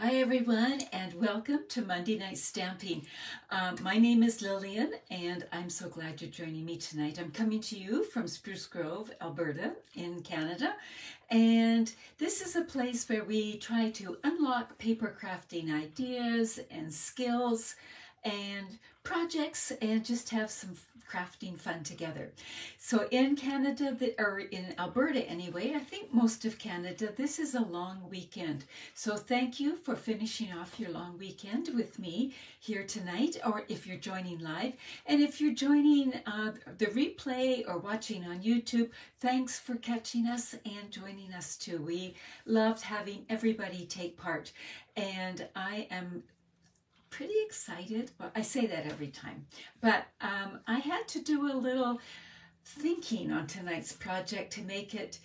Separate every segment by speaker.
Speaker 1: Hi everyone and welcome to Monday Night Stamping. Um, my name is Lillian and I'm so glad you're joining me tonight. I'm coming to you from Spruce Grove, Alberta in Canada and this is a place where we try to unlock paper crafting ideas and skills and projects and just have some crafting fun together. So in Canada, or in Alberta anyway, I think most of Canada, this is a long weekend. So thank you for finishing off your long weekend with me here tonight, or if you're joining live. And if you're joining uh, the replay or watching on YouTube, thanks for catching us and joining us too. We loved having everybody take part. And I am pretty excited. Well, I say that every time, but um, I had to do a little thinking on tonight's project to make it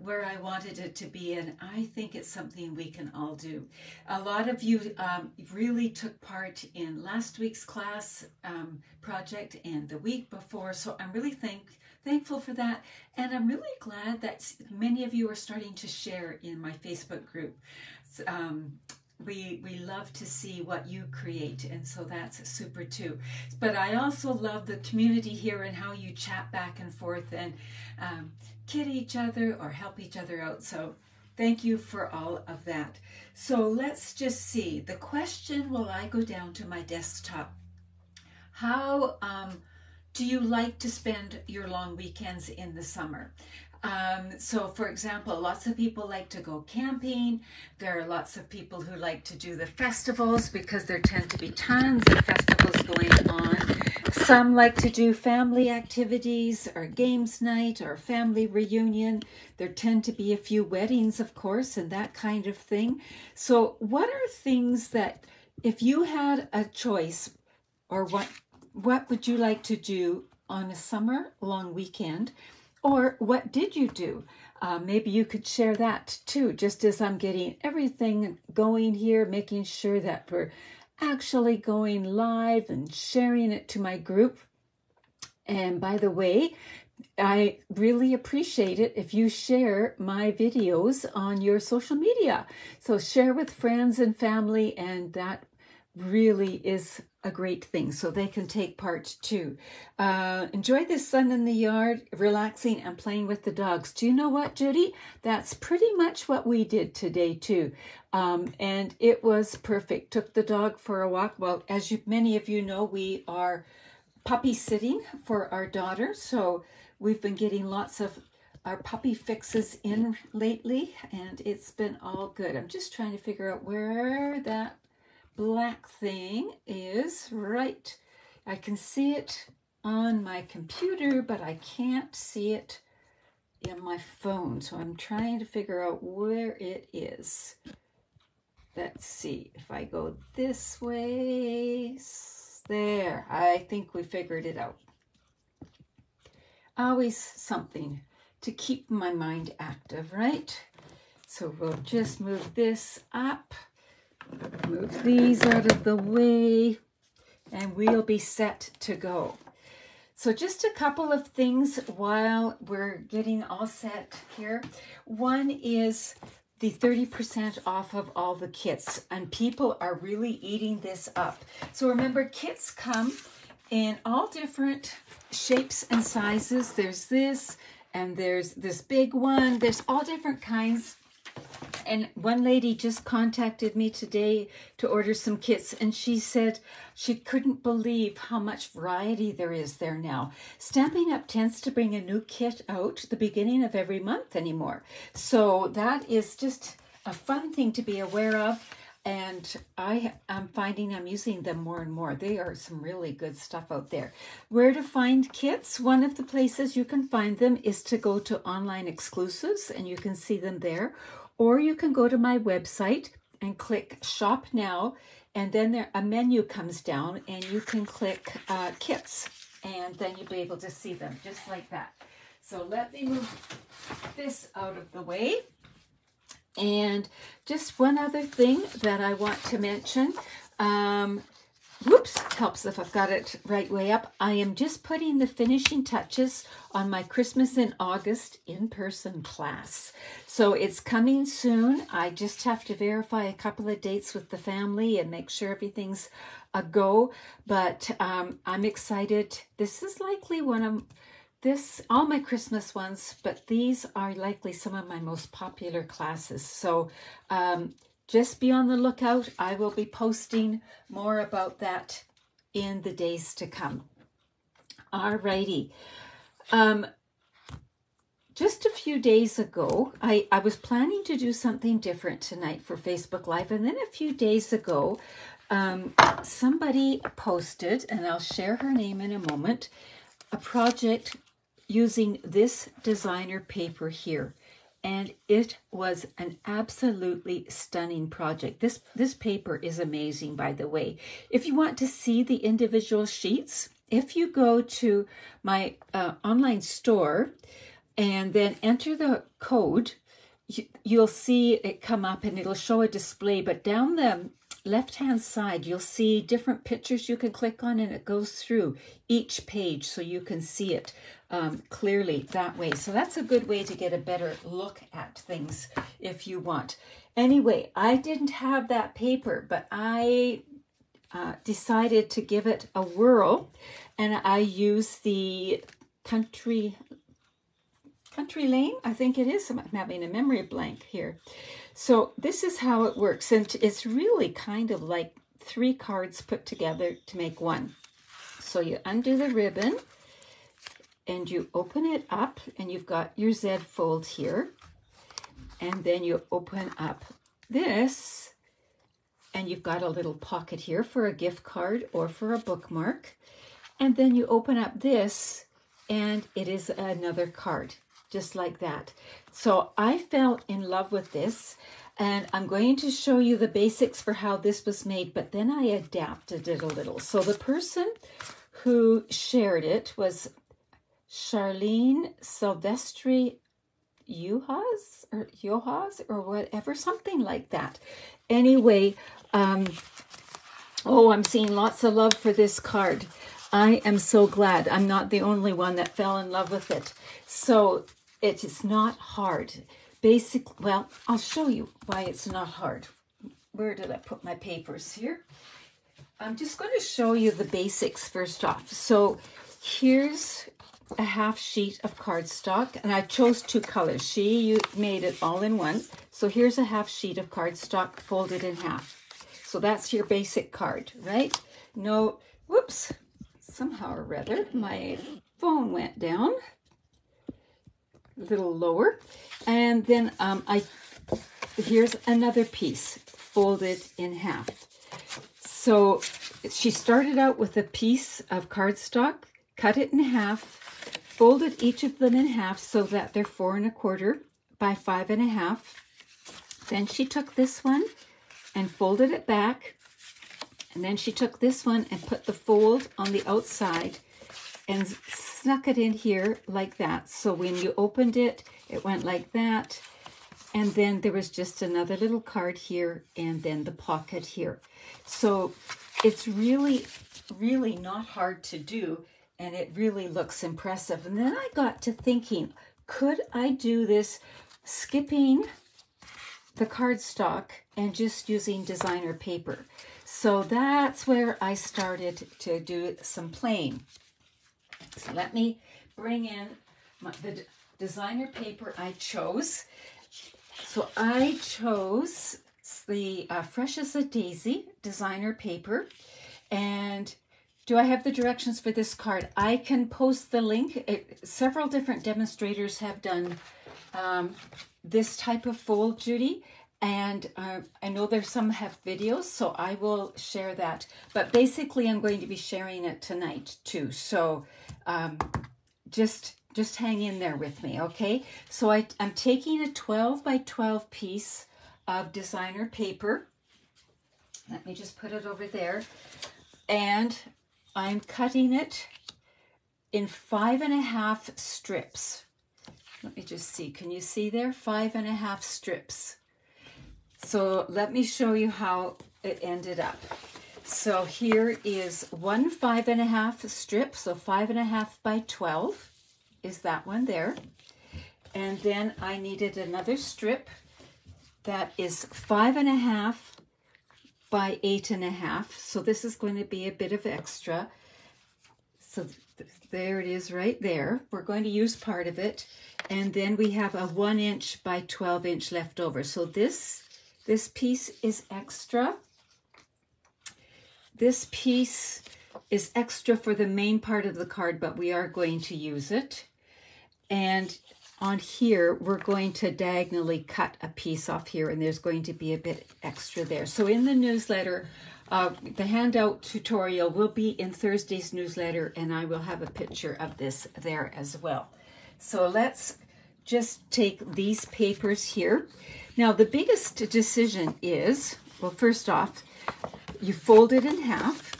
Speaker 1: where I wanted it to be, and I think it's something we can all do. A lot of you um, really took part in last week's class um, project and the week before, so I'm really thank thankful for that, and I'm really glad that many of you are starting to share in my Facebook group. Um, we we love to see what you create and so that's super too. But i also love the community here and how you chat back and forth and um, kid each other or help each other out. So thank you for all of that. So let's just see. The question will i go down to my desktop. How um, do you like to spend your long weekends in the summer um, so, for example, lots of people like to go camping. There are lots of people who like to do the festivals because there tend to be tons of festivals going on. Some like to do family activities or games night or family reunion. There tend to be a few weddings, of course, and that kind of thing. So, what are things that, if you had a choice, or what, what would you like to do on a summer long weekend? Or what did you do? Uh, maybe you could share that too, just as I'm getting everything going here, making sure that we're actually going live and sharing it to my group. And by the way, I really appreciate it if you share my videos on your social media. So share with friends and family, and that really is a great thing. So they can take part too. Uh, enjoy the sun in the yard, relaxing and playing with the dogs. Do you know what, Judy? That's pretty much what we did today too. Um, and it was perfect. Took the dog for a walk. Well, as you, many of you know, we are puppy sitting for our daughter. So we've been getting lots of our puppy fixes in lately and it's been all good. I'm just trying to figure out where that black thing is right. I can see it on my computer, but I can't see it in my phone. So I'm trying to figure out where it is. Let's see if I go this way. There, I think we figured it out. Always something to keep my mind active, right? So we'll just move this up. Move these out of the way and we'll be set to go. So just a couple of things while we're getting all set here. One is the 30% off of all the kits and people are really eating this up. So remember kits come in all different shapes and sizes. There's this and there's this big one. There's all different kinds and one lady just contacted me today to order some kits, and she said she couldn't believe how much variety there is there now. Stampin' Up tends to bring a new kit out the beginning of every month anymore. So that is just a fun thing to be aware of. And I am finding I'm using them more and more. They are some really good stuff out there. Where to find kits? One of the places you can find them is to go to online exclusives and you can see them there or you can go to my website and click shop now and then there a menu comes down and you can click uh, kits and then you'll be able to see them just like that. So let me move this out of the way. And just one other thing that I want to mention. Um, whoops, helps if I've got it right way up. I am just putting the finishing touches on my Christmas in August in-person class. So it's coming soon. I just have to verify a couple of dates with the family and make sure everything's a go. But um, I'm excited. This is likely one of this all my Christmas ones, but these are likely some of my most popular classes. So um, just be on the lookout. I will be posting more about that in the days to come. Alrighty. Um, just a few days ago, I, I was planning to do something different tonight for Facebook Live. And then a few days ago, um, somebody posted, and I'll share her name in a moment, a project using this designer paper here and it was an absolutely stunning project. This, this paper is amazing, by the way. If you want to see the individual sheets, if you go to my uh, online store and then enter the code, you, you'll see it come up and it'll show a display, but down the left-hand side, you'll see different pictures you can click on and it goes through each page so you can see it um, clearly that way. So that's a good way to get a better look at things if you want. Anyway, I didn't have that paper, but I uh, decided to give it a whirl and I used the country country lane i think it is i'm having a memory blank here so this is how it works. And it's really kind of like three cards put together to make one. So you undo the ribbon and you open it up and you've got your Z fold here. And then you open up this and you've got a little pocket here for a gift card or for a bookmark. And then you open up this and it is another card just like that. So I fell in love with this and I'm going to show you the basics for how this was made, but then I adapted it a little. So the person who shared it was Charlene Silvestri Juhas or Yohas or whatever, something like that. Anyway, um, oh, I'm seeing lots of love for this card. I am so glad I'm not the only one that fell in love with it. So it is not hard. Basic, well, I'll show you why it's not hard. Where did I put my papers here? I'm just going to show you the basics first off. So here's a half sheet of cardstock, and I chose two colors. She you made it all in one. So here's a half sheet of cardstock folded in half. So that's your basic card, right? No, whoops, somehow or rather, my phone went down a little lower. And then um, I here's another piece folded in half. So she started out with a piece of cardstock, cut it in half, folded each of them in half so that they're four and a quarter by five and a half. Then she took this one and folded it back. And then she took this one and put the fold on the outside and snuck it in here like that. So when you opened it, it went like that. And then there was just another little card here and then the pocket here. So it's really, really not hard to do and it really looks impressive. And then I got to thinking, could I do this skipping the cardstock and just using designer paper? So that's where I started to do some playing. So let me bring in my, the designer paper I chose. So I chose the uh, Fresh as a Daisy designer paper. And do I have the directions for this card? I can post the link. It, several different demonstrators have done um, this type of fold, Judy. And uh, I know there's some have videos, so I will share that. But basically, I'm going to be sharing it tonight too. So um, just just hang in there with me, okay? So I, I'm taking a 12 by 12 piece of designer paper. Let me just put it over there. And I'm cutting it in five and a half strips. Let me just see. Can you see there? Five and a half strips. So let me show you how it ended up. So here is one five and a half strip, so five and a half by 12 is that one there. And then I needed another strip that is five and a half by eight and a half. So this is going to be a bit of extra. So th there it is right there. We're going to use part of it. And then we have a one inch by 12 inch left over. So this, this piece is extra. This piece is extra for the main part of the card, but we are going to use it. And on here, we're going to diagonally cut a piece off here, and there's going to be a bit extra there. So in the newsletter, uh, the handout tutorial will be in Thursday's newsletter, and I will have a picture of this there as well. So let's just take these papers here. Now, the biggest decision is, well, first off, you fold it in half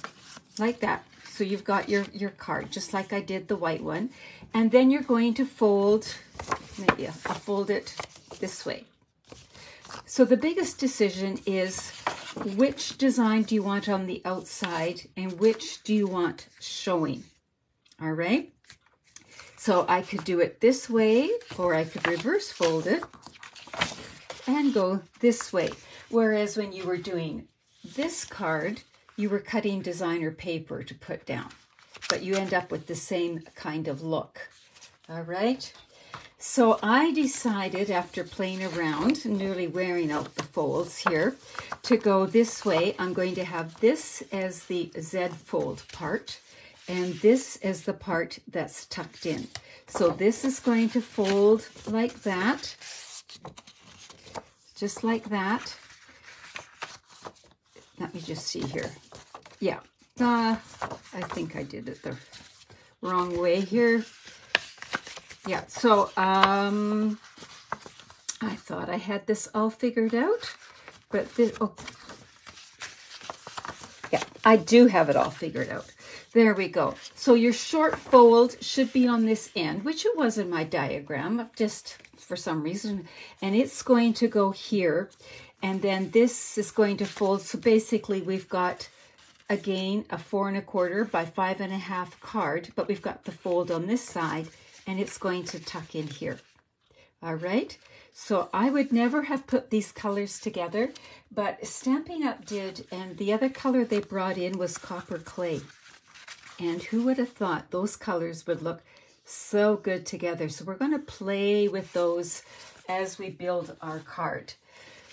Speaker 1: like that. So you've got your, your card, just like I did the white one. And then you're going to fold, maybe I'll fold it this way. So the biggest decision is which design do you want on the outside and which do you want showing? All right. So I could do it this way or I could reverse fold it and go this way. Whereas when you were doing this card, you were cutting designer paper to put down, but you end up with the same kind of look. All right. So I decided after playing around, nearly wearing out the folds here, to go this way. I'm going to have this as the Z fold part and this as the part that's tucked in. So this is going to fold like that, just like that. Let me just see here. Yeah, uh, I think I did it the wrong way here. Yeah, so um, I thought I had this all figured out, but this, oh, yeah, I do have it all figured out. There we go. So your short fold should be on this end, which it was in my diagram, just for some reason. And it's going to go here. And then this is going to fold. So basically we've got, again, a four and a quarter by five and a half card, but we've got the fold on this side and it's going to tuck in here. All right. So I would never have put these colors together, but Stampin' Up did, and the other color they brought in was copper clay. And who would have thought those colors would look so good together? So we're going to play with those as we build our card.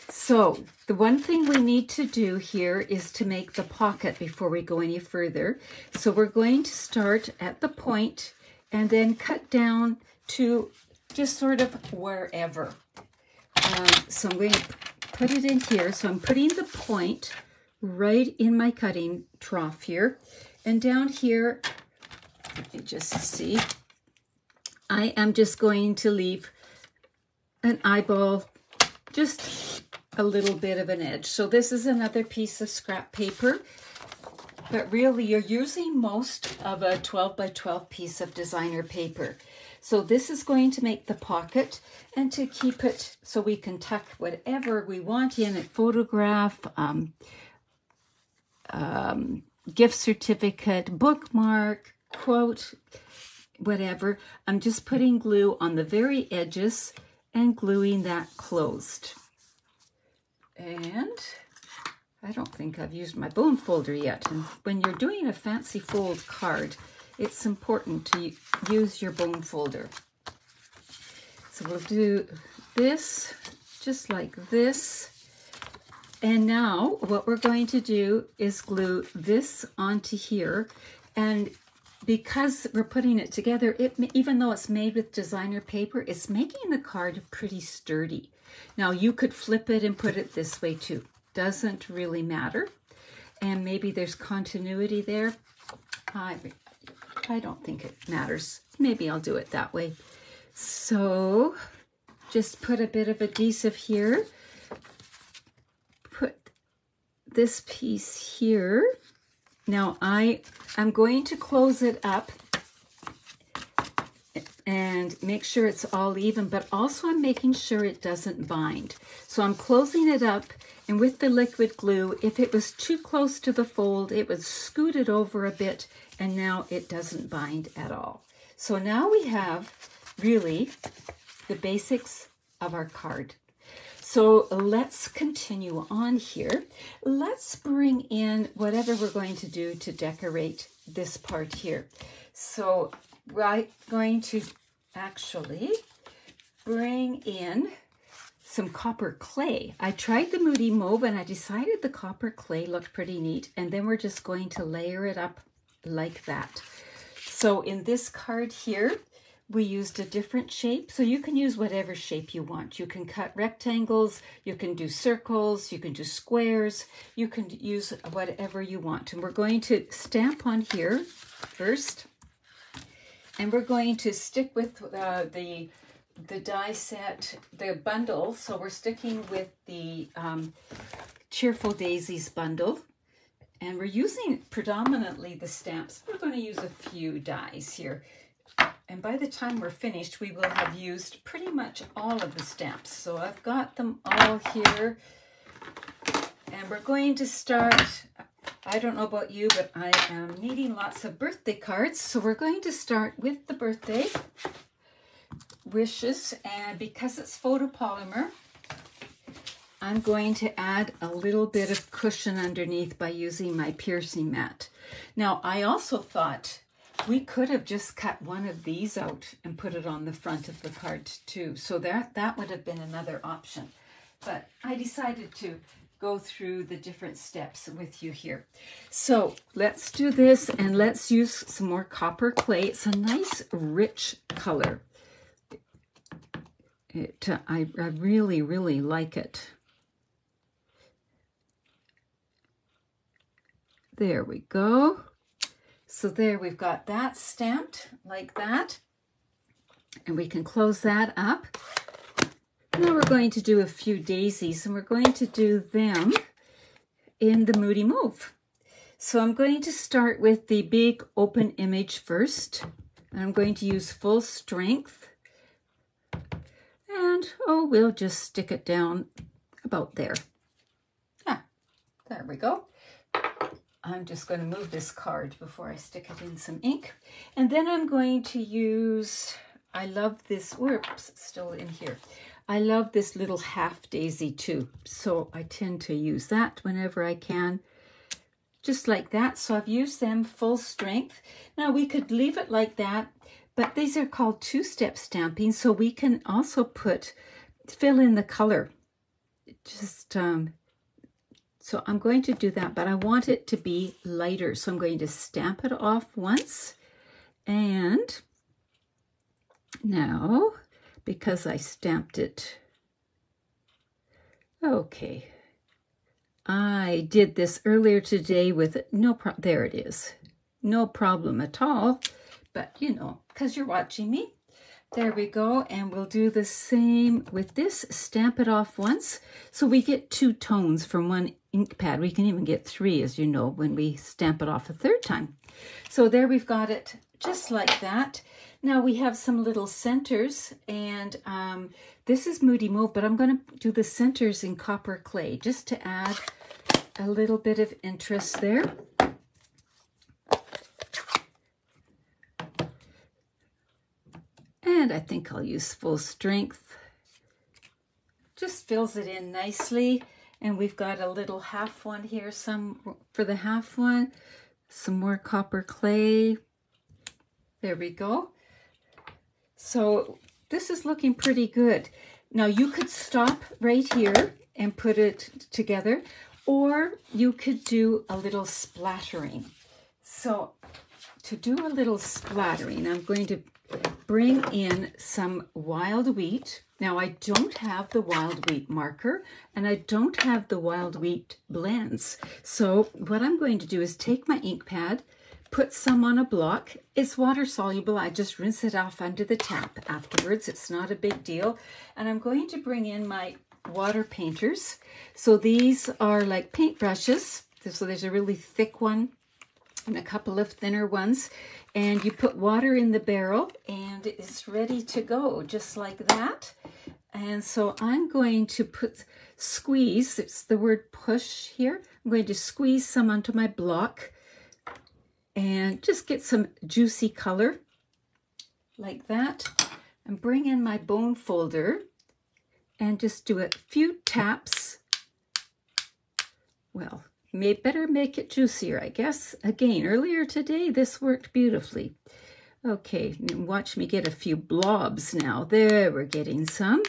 Speaker 1: So the one thing we need to do here is to make the pocket before we go any further. So we're going to start at the point and then cut down to just sort of wherever. Um, so I'm going to put it in here. So I'm putting the point right in my cutting trough here. And down here, let me just see, I am just going to leave an eyeball, just a little bit of an edge. So this is another piece of scrap paper, but really you're using most of a 12 by 12 piece of designer paper. So this is going to make the pocket and to keep it so we can tuck whatever we want in it, photograph, um, um, gift certificate, bookmark, quote, whatever. I'm just putting glue on the very edges and gluing that closed. And I don't think I've used my bone folder yet. And when you're doing a fancy fold card, it's important to use your bone folder. So we'll do this just like this. And now what we're going to do is glue this onto here. And because we're putting it together, it even though it's made with designer paper, it's making the card pretty sturdy. Now you could flip it and put it this way too. Doesn't really matter. And maybe there's continuity there. I I don't think it matters. Maybe I'll do it that way. So just put a bit of adhesive here. Put this piece here. Now I, I'm going to close it up and make sure it's all even, but also I'm making sure it doesn't bind. So I'm closing it up and with the liquid glue, if it was too close to the fold, it would scoot it over a bit and now it doesn't bind at all. So now we have really the basics of our card. So let's continue on here. Let's bring in whatever we're going to do to decorate this part here. So we're going to actually bring in some copper clay. I tried the Moody Mauve and I decided the copper clay looked pretty neat. And then we're just going to layer it up like that. So in this card here, we used a different shape. So you can use whatever shape you want. You can cut rectangles, you can do circles, you can do squares, you can use whatever you want. And we're going to stamp on here first. And we're going to stick with uh, the the die set, the bundle. So we're sticking with the um, Cheerful Daisies bundle. And we're using predominantly the stamps. We're going to use a few dies here. And by the time we're finished, we will have used pretty much all of the stamps. So I've got them all here. And we're going to start, I don't know about you, but I am needing lots of birthday cards. So we're going to start with the birthday wishes and because it's photopolymer I'm going to add a little bit of cushion underneath by using my piercing mat. Now I also thought we could have just cut one of these out and put it on the front of the card too. So that, that would have been another option. But I decided to go through the different steps with you here. So let's do this and let's use some more copper clay. It's a nice rich color. It, uh, I, I really, really like it. There we go. So there we've got that stamped like that. And we can close that up. Now we're going to do a few daisies and we're going to do them in the Moody Mauve. So I'm going to start with the big open image first. I'm going to use full strength and, oh, we'll just stick it down about there. Yeah, there we go. I'm just going to move this card before I stick it in some ink. And then I'm going to use, I love this, whoops, still in here. I love this little half daisy too. So I tend to use that whenever I can. Just like that. So I've used them full strength. Now we could leave it like that but these are called two-step stamping, so we can also put, fill in the color. Just, um, so I'm going to do that, but I want it to be lighter. So I'm going to stamp it off once. And now, because I stamped it, okay. I did this earlier today with no pro there it is. No problem at all but you know, because you're watching me. There we go, and we'll do the same with this. Stamp it off once, so we get two tones from one ink pad. We can even get three, as you know, when we stamp it off a third time. So there we've got it just like that. Now we have some little centers, and um, this is Moody Mauve, but I'm going to do the centers in copper clay just to add a little bit of interest there. And I think I'll use full strength. Just fills it in nicely. And we've got a little half one here, some for the half one, some more copper clay. There we go. So this is looking pretty good. Now you could stop right here and put it together, or you could do a little splattering. So to do a little splattering, I'm going to bring in some wild wheat. Now I don't have the wild wheat marker and I don't have the wild wheat blends. So what I'm going to do is take my ink pad, put some on a block. It's water soluble. I just rinse it off under the tap afterwards. It's not a big deal. And I'm going to bring in my water painters. So these are like paint brushes. So there's a really thick one and a couple of thinner ones. And you put water in the barrel and it's ready to go just like that. And so I'm going to put squeeze, it's the word push here. I'm going to squeeze some onto my block and just get some juicy color like that. And bring in my bone folder and just do a few taps. Well, may better make it juicier, I guess. Again, earlier today, this worked beautifully. Okay, watch me get a few blobs now. There, we're getting some.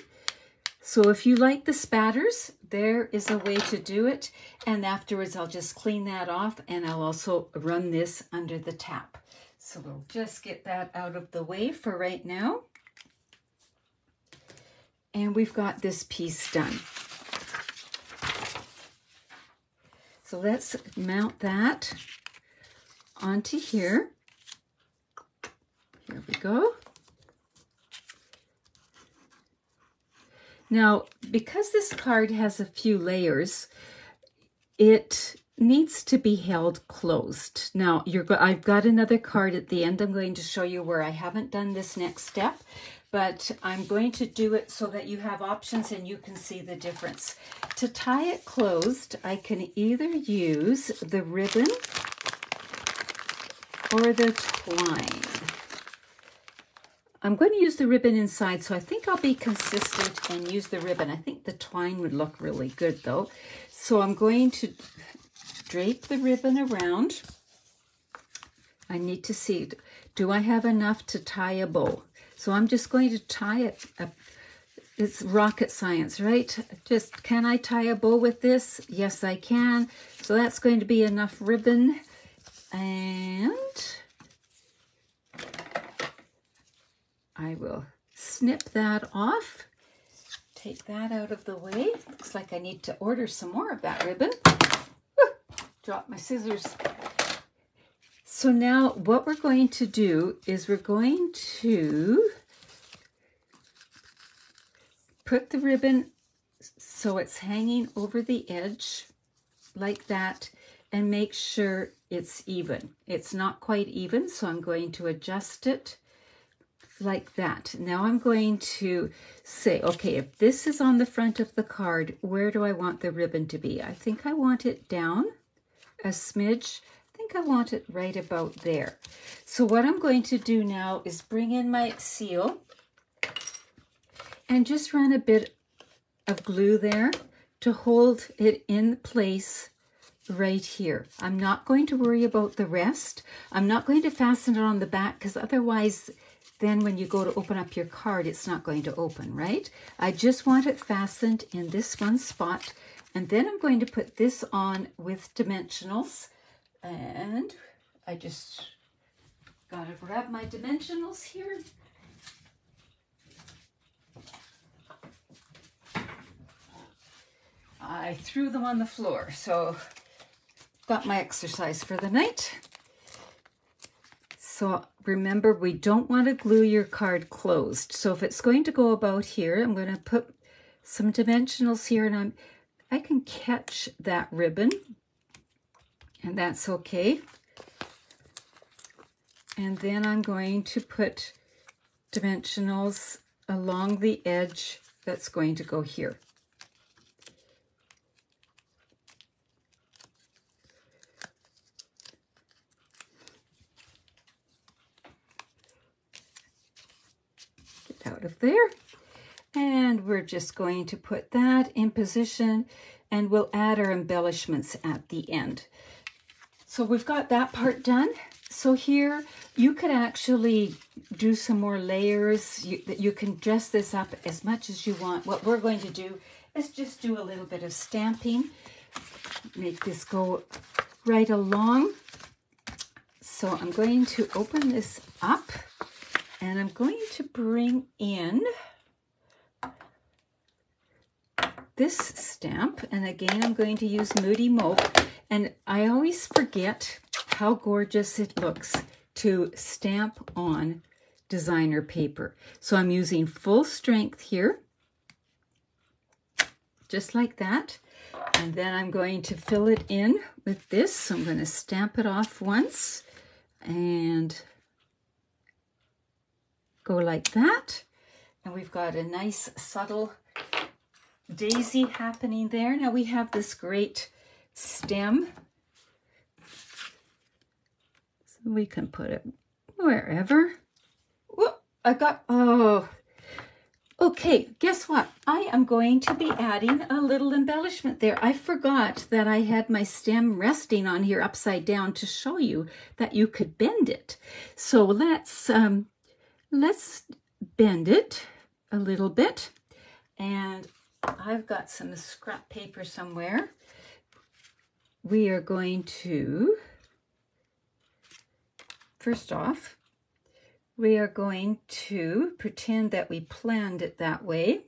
Speaker 1: So if you like the spatters, there is a way to do it. And afterwards, I'll just clean that off and I'll also run this under the tap. So we'll just get that out of the way for right now. And we've got this piece done. So let's mount that onto here. Here we go. Now, because this card has a few layers, it needs to be held closed. Now, you're go I've got another card at the end. I'm going to show you where I haven't done this next step, but I'm going to do it so that you have options and you can see the difference. To tie it closed, I can either use the ribbon or the twine. I'm going to use the ribbon inside, so I think I'll be consistent and use the ribbon. I think the twine would look really good, though. So I'm going to drape the ribbon around. I need to see, do I have enough to tie a bow? So I'm just going to tie it. It's rocket science, right? Just, can I tie a bow with this? Yes, I can. So that's going to be enough ribbon. And I will snip that off. Take that out of the way. Looks like I need to order some more of that ribbon. Drop my scissors. So now what we're going to do is we're going to put the ribbon so it's hanging over the edge like that and make sure it's even. It's not quite even, so I'm going to adjust it like that. Now I'm going to say, okay, if this is on the front of the card, where do I want the ribbon to be? I think I want it down a smidge. I think I want it right about there. So what I'm going to do now is bring in my seal and just run a bit of glue there to hold it in place right here. I'm not going to worry about the rest. I'm not going to fasten it on the back because otherwise then when you go to open up your card, it's not going to open, right? I just want it fastened in this one spot. And then I'm going to put this on with dimensionals. And I just got to grab my dimensionals here. I threw them on the floor, so got my exercise for the night. So remember, we don't want to glue your card closed. So if it's going to go about here, I'm going to put some dimensionals here and I'm, I can catch that ribbon and that's okay. And then I'm going to put dimensionals along the edge that's going to go here. Of there. And we're just going to put that in position and we'll add our embellishments at the end. So we've got that part done. So here you could actually do some more layers. You, you can dress this up as much as you want. What we're going to do is just do a little bit of stamping. Make this go right along. So I'm going to open this up and I'm going to bring in this stamp. And again, I'm going to use Moody Mauve. And I always forget how gorgeous it looks to stamp on designer paper. So I'm using full strength here, just like that. And then I'm going to fill it in with this. So I'm going to stamp it off once and go like that. And we've got a nice subtle daisy happening there. Now we have this great stem. So we can put it wherever. Whoop, I got, oh, Okay, guess what? I am going to be adding a little embellishment there. I forgot that I had my stem resting on here upside down to show you that you could bend it. So let's, um, let's bend it a little bit. And I've got some scrap paper somewhere. We are going to, first off, we are going to pretend that we planned it that way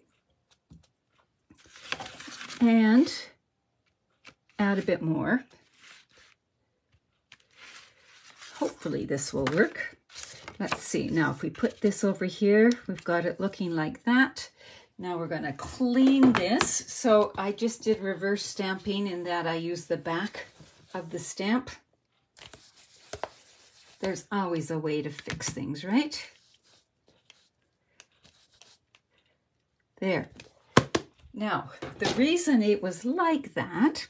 Speaker 1: and add a bit more. Hopefully this will work. Let's see. Now, if we put this over here, we've got it looking like that. Now we're going to clean this. So I just did reverse stamping in that I used the back of the stamp there's always a way to fix things, right? There. Now, the reason it was like that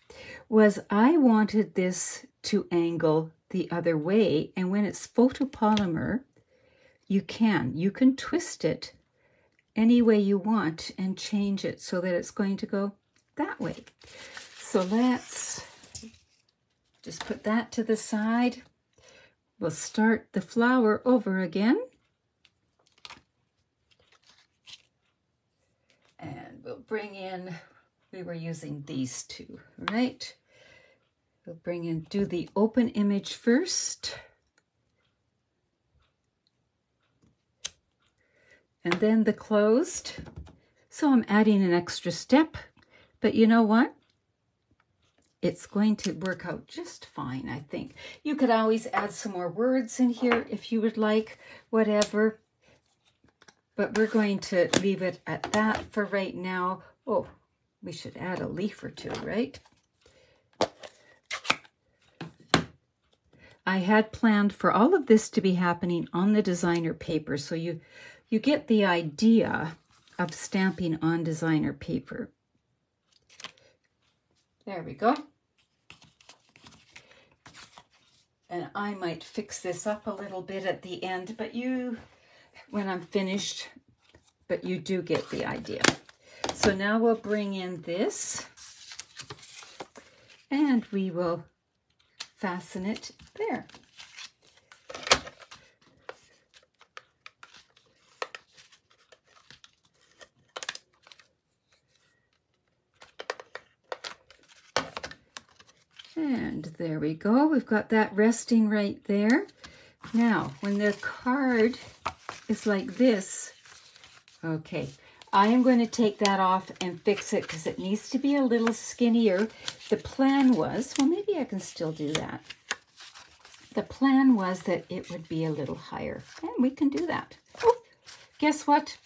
Speaker 1: was I wanted this to angle the other way. And when it's photopolymer, you can. You can twist it any way you want and change it so that it's going to go that way. So let's just put that to the side. We'll start the flower over again. And we'll bring in, we were using these two, right? We'll bring in, do the open image first. And then the closed. So I'm adding an extra step, but you know what? it's going to work out just fine, I think. You could always add some more words in here if you would like, whatever. But we're going to leave it at that for right now. Oh, we should add a leaf or two, right? I had planned for all of this to be happening on the designer paper, so you, you get the idea of stamping on designer paper. There we go. And I might fix this up a little bit at the end, but you, when I'm finished, but you do get the idea. So now we'll bring in this and we will fasten it there. And there we go. We've got that resting right there. Now, when the card is like this, okay, I am going to take that off and fix it because it needs to be a little skinnier. The plan was, well, maybe I can still do that. The plan was that it would be a little higher, and we can do that. Oh, guess what?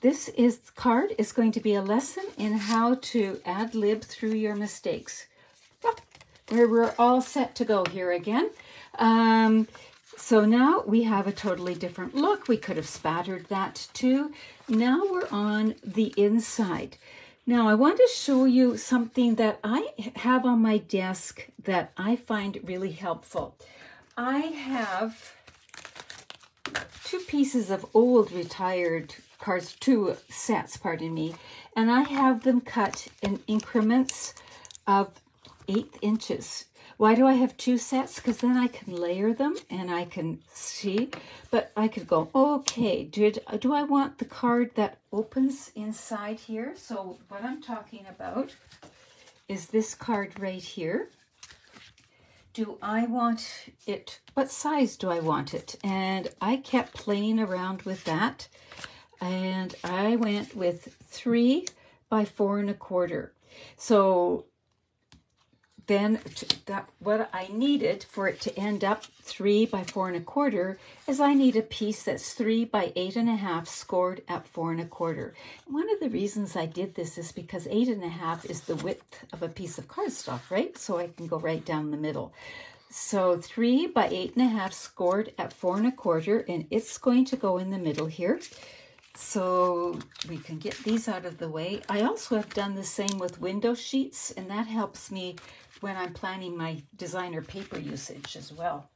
Speaker 1: This is card is going to be a lesson in how to ad lib through your mistakes we're, we're all set to go here again. Um, so now we have a totally different look. We could have spattered that too. Now we're on the inside. Now I want to show you something that I have on my desk that I find really helpful. I have two pieces of old retired cards, two sets, pardon me, and I have them cut in increments of eighth inches. Why do I have two sets? Because then I can layer them and I can see. But I could go, okay, did, do I want the card that opens inside here? So what I'm talking about is this card right here. Do I want it, what size do I want it? And I kept playing around with that. And I went with three by four and a quarter. So then that what I needed for it to end up three by four and a quarter is I need a piece that's three by eight and a half scored at four and a quarter. One of the reasons I did this is because eight and a half is the width of a piece of cardstock, right? So I can go right down the middle. So three by eight and a half scored at four and a quarter, and it's going to go in the middle here. So we can get these out of the way. I also have done the same with window sheets, and that helps me when I'm planning my designer paper usage as well.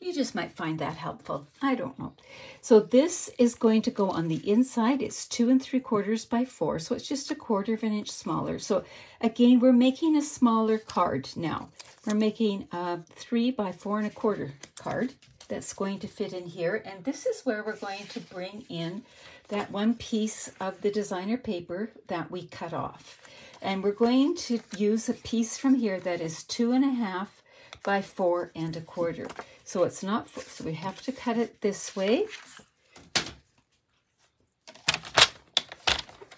Speaker 1: You just might find that helpful. I don't know. So this is going to go on the inside. It's two and three quarters by four, so it's just a quarter of an inch smaller. So again, we're making a smaller card now. We're making a three by four and a quarter card that's going to fit in here. And this is where we're going to bring in that one piece of the designer paper that we cut off. And we're going to use a piece from here that is two and a half by four and a quarter. So it's not, so we have to cut it this way.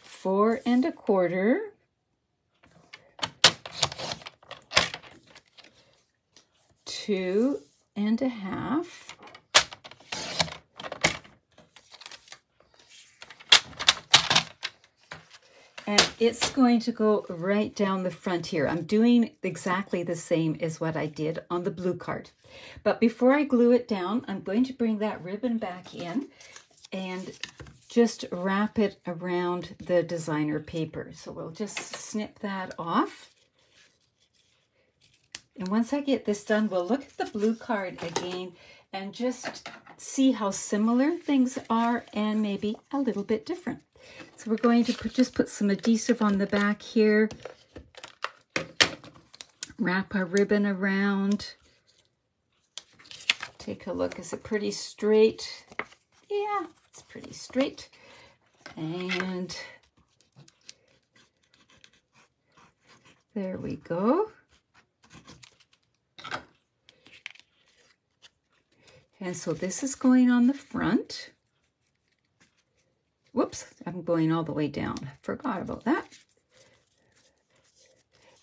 Speaker 1: Four and a quarter. Two and a half. And it's going to go right down the front here. I'm doing exactly the same as what I did on the blue card. But before I glue it down, I'm going to bring that ribbon back in and just wrap it around the designer paper. So we'll just snip that off. And once I get this done, we'll look at the blue card again and just see how similar things are and maybe a little bit different. So we're going to put, just put some adhesive on the back here. Wrap our ribbon around. Take a look. Is it pretty straight? Yeah, it's pretty straight. And there we go. And so this is going on the front. Whoops, I'm going all the way down. Forgot about that.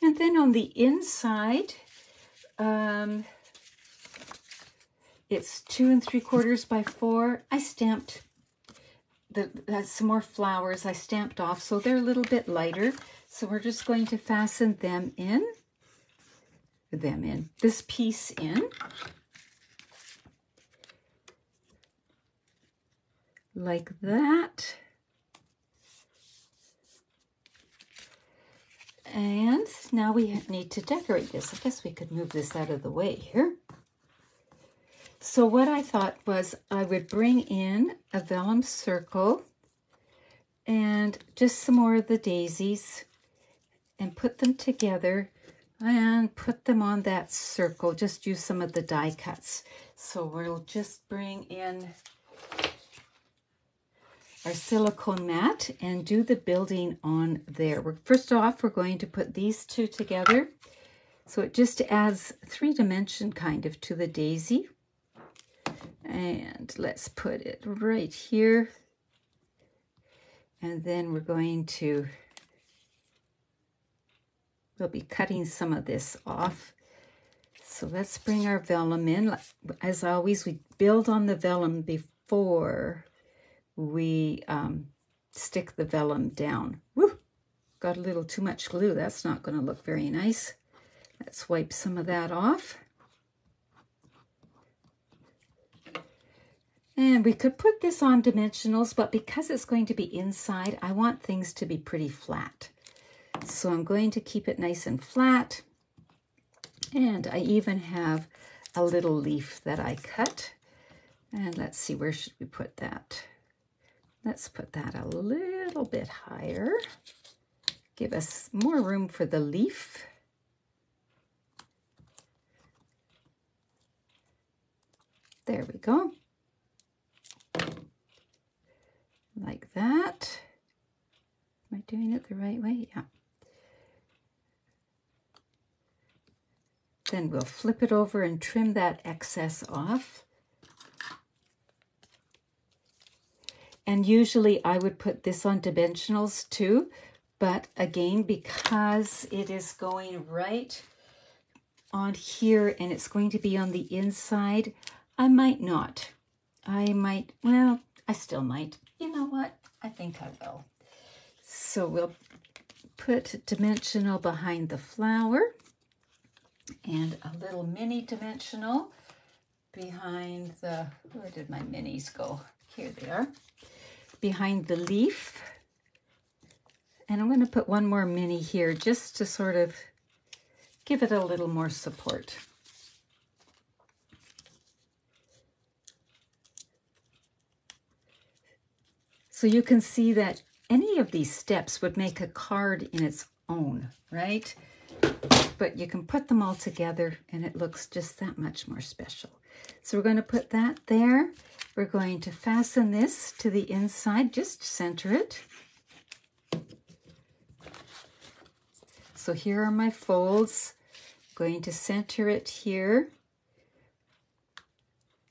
Speaker 1: And then on the inside, um, it's two and three quarters by four. I stamped the, uh, some more flowers I stamped off, so they're a little bit lighter. So we're just going to fasten them in, them in, this piece in. Like that. And now we need to decorate this. I guess we could move this out of the way here. So what I thought was I would bring in a vellum circle and just some more of the daisies and put them together and put them on that circle. Just use some of the die cuts. So we'll just bring in our silicone mat and do the building on there. First off, we're going to put these two together. So it just adds three dimension kind of to the daisy. And let's put it right here. And then we're going to, we'll be cutting some of this off. So let's bring our vellum in. As always, we build on the vellum before we um, stick the vellum down. Woo! Got a little too much glue. That's not going to look very nice. Let's wipe some of that off. And we could put this on dimensionals, but because it's going to be inside, I want things to be pretty flat. So I'm going to keep it nice and flat. And I even have a little leaf that I cut. And let's see, where should we put that? Let's put that a little bit higher. Give us more room for the leaf. There we go. Like that. Am I doing it the right way? Yeah. Then we'll flip it over and trim that excess off. And usually I would put this on dimensionals too, But again, because it is going right on here and it's going to be on the inside, I might not. I might, well, I still might. You know what? I think I will. So we'll put dimensional behind the flower and a little mini dimensional behind the, where did my minis go? Here they are. Behind the leaf. And I'm going to put one more mini here just to sort of give it a little more support. So you can see that any of these steps would make a card in its own, right? But you can put them all together and it looks just that much more special. So we're going to put that there. We're going to fasten this to the inside, just center it. So here are my folds. I'm going to center it here.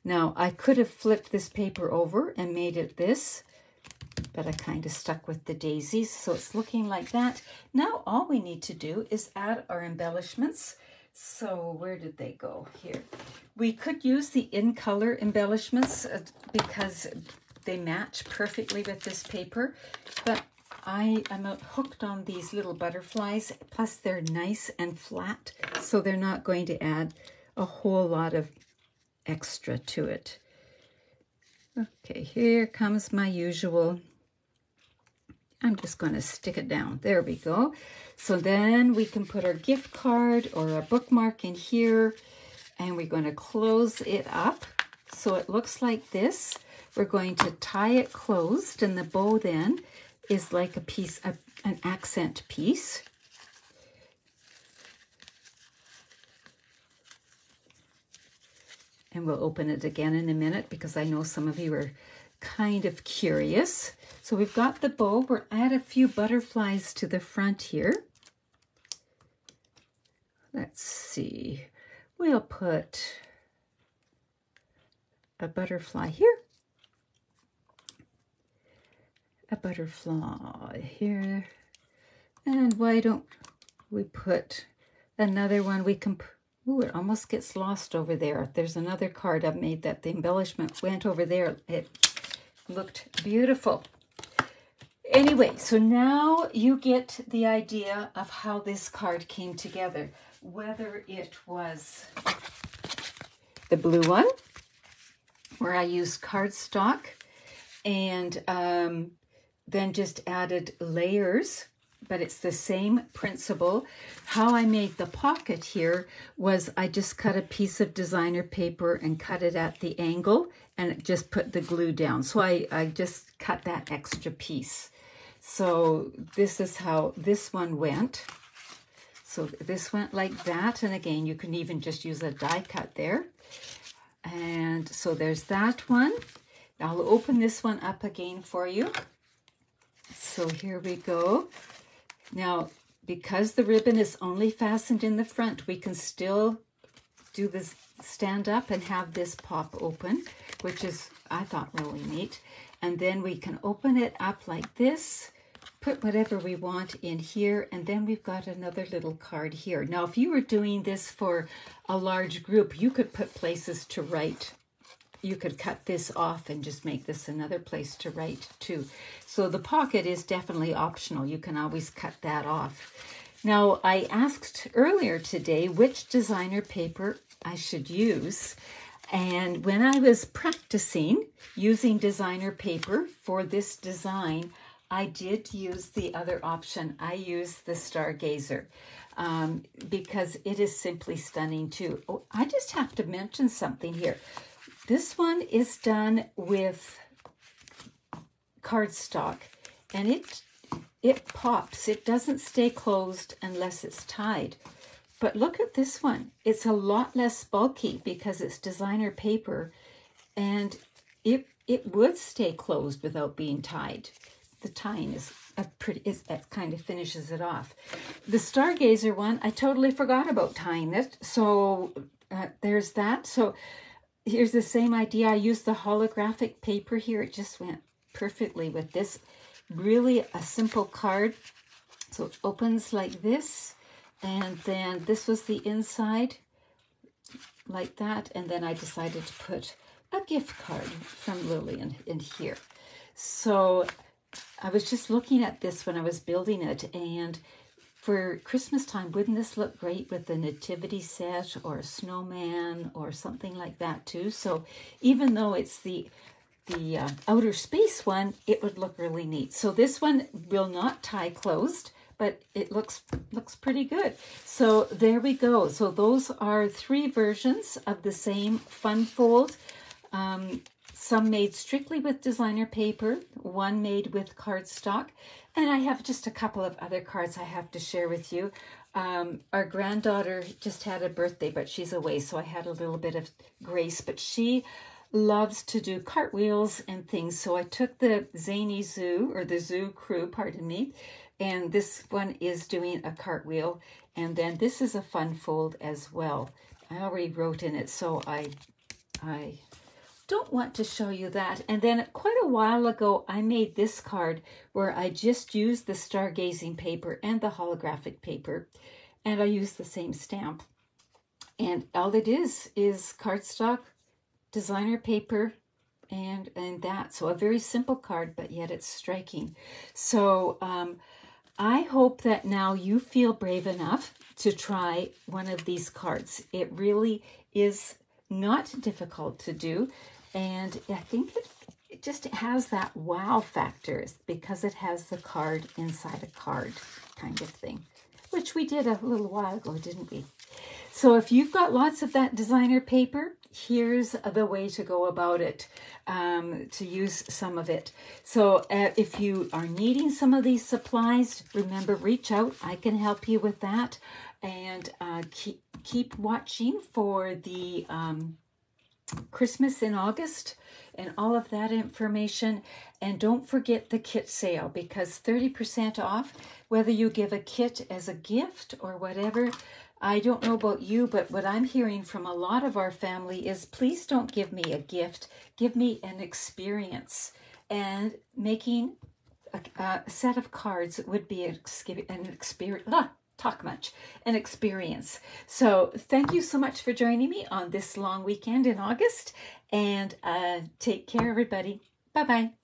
Speaker 1: Now I could have flipped this paper over and made it this, but I kind of stuck with the daisies, so it's looking like that. Now all we need to do is add our embellishments. So where did they go? Here. We could use the in-color embellishments uh, because they match perfectly with this paper, but I am hooked on these little butterflies, plus they're nice and flat, so they're not going to add a whole lot of extra to it. Okay, here comes my usual I'm just going to stick it down. There we go. So then we can put our gift card or a bookmark in here and we're going to close it up so it looks like this. We're going to tie it closed and the bow then is like a piece, of, an accent piece. And we'll open it again in a minute because I know some of you are kind of curious. So we've got the bow. We'll add a few butterflies to the front here. Let's see. We'll put a butterfly here. A butterfly here. And why don't we put another one? We can Ooh, it almost gets lost over there. There's another card I've made that the embellishment went over there. It looked beautiful. Anyway, so now you get the idea of how this card came together. Whether it was the blue one, where I used cardstock and um, then just added layers but it's the same principle. How I made the pocket here was I just cut a piece of designer paper and cut it at the angle and just put the glue down. So I, I just cut that extra piece. So this is how this one went. So this went like that. And again, you can even just use a die cut there. And so there's that one. I'll open this one up again for you. So here we go. Now, because the ribbon is only fastened in the front, we can still do this stand up and have this pop open, which is, I thought, really neat. And then we can open it up like this, put whatever we want in here, and then we've got another little card here. Now, if you were doing this for a large group, you could put places to write you could cut this off and just make this another place to write too. So the pocket is definitely optional. You can always cut that off. Now, I asked earlier today which designer paper I should use. And when I was practicing using designer paper for this design, I did use the other option. I used the Stargazer um, because it is simply stunning too. Oh, I just have to mention something here. This one is done with cardstock and it it pops. It doesn't stay closed unless it's tied. But look at this one. It's a lot less bulky because it's designer paper and it it would stay closed without being tied. The tying is a pretty is it kind of finishes it off. The Stargazer one, I totally forgot about tying it. So uh, there's that. So here's the same idea. I used the holographic paper here. It just went perfectly with this. Really a simple card. So it opens like this. And then this was the inside like that. And then I decided to put a gift card from Lillian in here. So I was just looking at this when I was building it and for Christmas time, wouldn't this look great with a nativity set or a snowman or something like that too? So even though it's the the uh, outer space one, it would look really neat. So this one will not tie closed, but it looks looks pretty good. So there we go. So those are three versions of the same fun fold. Um, some made strictly with designer paper, one made with cardstock, and I have just a couple of other cards I have to share with you. Um, our granddaughter just had a birthday, but she's away, so I had a little bit of grace, but she loves to do cartwheels and things. So I took the Zany Zoo, or the Zoo Crew, pardon me, and this one is doing a cartwheel. And then this is a fun fold as well. I already wrote in it, so I, I don't want to show you that. And then quite a while ago, I made this card where I just used the stargazing paper and the holographic paper, and I used the same stamp. And all it is is cardstock, designer paper, and and that. So a very simple card, but yet it's striking. So um, I hope that now you feel brave enough to try one of these cards. It really is not difficult to do. And I think it, it just has that wow factor because it has the card inside a card kind of thing, which we did a little while ago, didn't we? So if you've got lots of that designer paper, here's the way to go about it um, to use some of it. So uh, if you are needing some of these supplies, remember, reach out. I can help you with that. And uh, keep, keep watching for the um, Christmas in August and all of that information. And don't forget the kit sale because 30% off, whether you give a kit as a gift or whatever. I don't know about you, but what I'm hearing from a lot of our family is please don't give me a gift, give me an experience. And making a, a set of cards would be an experience. Talk much, an experience. So thank you so much for joining me on this long weekend in August and uh, take care, everybody. Bye bye.